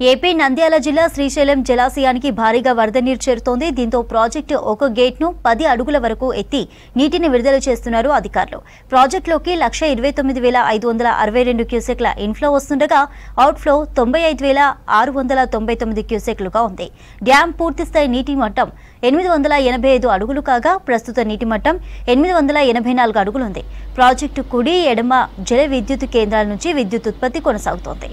AP Nandyal జిల్లా శ్రీశైలం జలాశయానికి భారీగా వరద నీరు చేరుతోంది. దీంతో ప్రాజెక్టు ఒక గేట్ను పది అడుగుల వరకు ఎత్తి నీటిని విడుదల చేస్తున్నారు అధికారులు. ప్రాజెక్టులోకి లక్ష ఇరవై తొమ్మిది వేల ఐదు వందల అరవై రెండు క్యూసెక్ల ఇన్ఫ్లో వస్తుండగా అవుట్ఫ్లో తొంభై ఐదు వేల ఆరు వందల తొంభై తొమ్మిది క్యూసెక్లుగా ఉంది. డ్యాం పూర్తిస్థాయి నీటి మట్టం ఎనిమిది వందల ఎనభై ఐదు అడుగులు కాగా ప్రస్తుత నీటి మట్టం ఎనిమిది వందల ఎనభై నాలుగు అడుగులుంది ప్రాజెక్టు కుడి ఎడమ జల విద్యుత్ కేంద్రాల నుంచి విద్యుత్ ఉత్పత్తి కొనసాగుతోంది.